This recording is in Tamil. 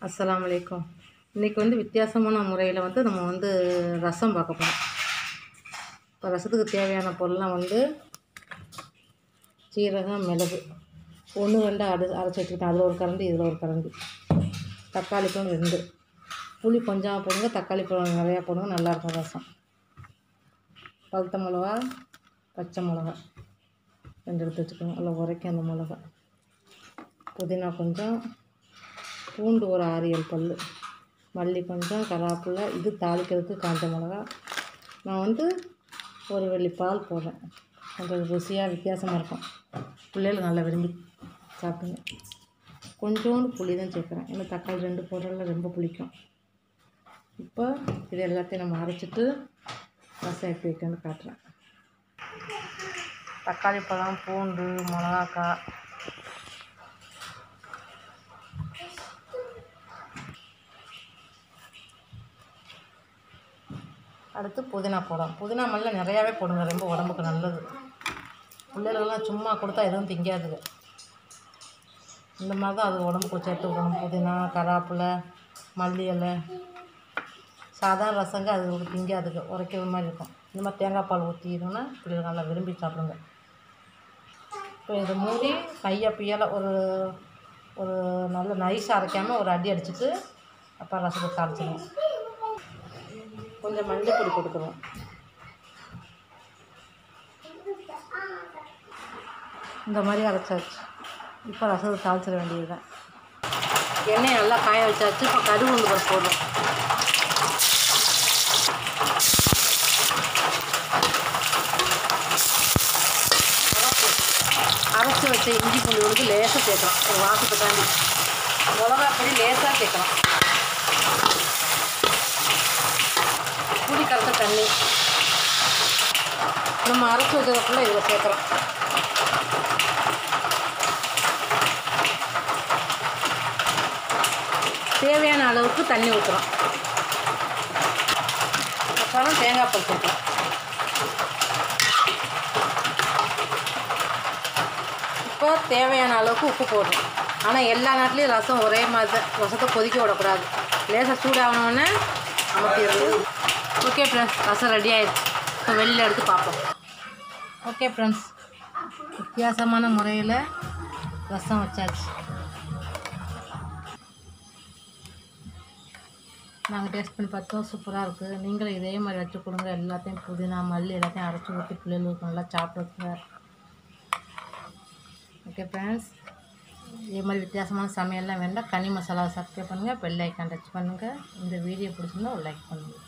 அஸ்லாம் வலைக்கம் இன்றைக்கி வந்து வித்தியாசமான முறையில் வந்து நம்ம வந்து ரசம் பார்க்க போகிறோம் இப்போ ரசத்துக்கு தேவையான பொருள்லாம் வந்து சீரகம் மிளகு. ஒன்று ரெண்டு அடு அரைச்சி வச்சுக்கிட்டேன். அதில் ஒரு கரண்டி இதில் ஒரு கரண்டி. தக்காளி பழம் ரெண்டு. புளி கொஞ்சமாக போடுங்க. தக்காளி பழம் நிறையா போடுங்க. நல்லாயிருக்கும் ரசம். பழுத்த மிளகா பச்சை மிளகா. ரெண்டு எடுத்து வச்சுக்கோங்க. நல்லா உரைக்கும் அந்த மிளகா. புதினா கொஞ்சம். பூண்டு ஒரு ஆறு ஏழு பல் மல்லி கொஞ்சம் கருவேப்பிலை இது தாளிக்கிறதுக்கு காஞ்ச மிளகா. நான் வந்து ஒரு வெள்ளி பால் போடுறேன். கொஞ்சம் ருசியாக வித்தியாசமாக இருக்கும். பிள்ளைகள் நல்லா விரும்பி சாப்பிடுங்க. கொஞ்சோண்டு புளி தான் சேர்க்குறேன். ஏன்னா தக்காளி ரெண்டு போடுறதுல ரொம்ப புளிக்கும். இப்போ இது எல்லாத்தையும் நம்ம அரைச்சிட்டு ரசம் எப்படி வைக்கணும்னு காட்டுறேன். தக்காளி பழம் பூண்டு மிளகாக்காய் அடுத்து புதினா போடும் புதினா மல்ல நிறையாவே போடுங்க ரொம்ப உடம்புக்கு நல்லது. பிள்ளைகளுக்கெல்லாம் சும்மா கொடுத்தா எதுவும் திங்காதுங்க. இந்த மாதிரி தான் அது உடம்புக்கு சேர்த்து விடணும். புதினா கராப்பில் மல்லி இலை. சாதாரண ரசங்க அது ஒரு திங்காதுக்கு உரைக்கிற மாதிரி இருக்கும். இந்த மாதிரி தேங்காய் பால் ஊற்றினோன்னா பிள்ளைகள் நல்லா விரும்பி சாப்பிடுங்க. இப்போ இதை மூடி கையை பியலை ஒரு ஒரு நல்ல நைஸாக அரைக்காமல் ஒரு அடி அடிச்சுட்டு அப்புறம் ரசத்தை தாளிச்சிடணும். கொஞ்சம் மஞ்சள் பொடி போட்டுக்கிறோம் இந்த மாதிரி அரைச்சாச்சு. இப்போ ரசத்தை தாளிச்சிட வேண்டியது தான் எண்ணெயை நல்லா காய வச்சாச்சு. இப்போ கடுகு உளுந்து பருப்பு போடுறோம் அரைச்சி வச்ச இஞ்சி பூண்டு வந்து லேசாக சேர்க்கலாம். ஒரு வாசத்துக்காண்டி மிளகா பொடி லேசாக சேர்க்கலாம் புளி கலந்த தண்ணி. நம்ம அரைச்சி வச்சதுக்குள்ளே இதில் சேர்க்குறோம் தேவையான அளவுக்கு தண்ணி ஊற்றுறோம் அப்புறம் தேங்காய் பால் சேர்க்கலாம் இப்போ தேவையான அளவுக்கு உப்பு போடுறோம் ஆனால் எல்லா நாட்டிலையும் ரசம் ஒரே மாதிரி தான். ரசத்தை கொதிக்க விடக்கூடாது. லேசாக சூடாகணுன்னு அமர்த்திடுறது ஓகே ஃப்ரெண்ட்ஸ் ரசம் ரெடி ஆயிடுச்சு. இப்போ வெளியில் எடுத்து பார்ப்போம். ஓகே ஃப்ரெண்ட்ஸ் வித்தியாசமான முறையில் ரசம் வச்சாச்சு. நாங்கள் டேஸ்ட் பண்ணி பார்த்தோம். சூப்பராக இருக்குது நீங்களும் இதே மாதிரி வச்சு கொடுங்க. எல்லாத்தையும் புதினா மல்லி எல்லாத்தையும் அரைச்சி ஊற்றி பிள்ளைகளுக்கு நல்லா சாப்பிடுங்க. ஓகே ஃப்ரெண்ட்ஸ் இதே மாதிரி வித்தியாசமான சமையல்லாம் வேண்டாம். கனி மசாலா சப்ஸ்கிரைப் பண்ணுங்கள் பெல் ஐக்கான் டச் பண்ணுங்கள் இந்த வீடியோ பிடிச்சிருந்தா ஒரு லைக் பண்ணுங்கள்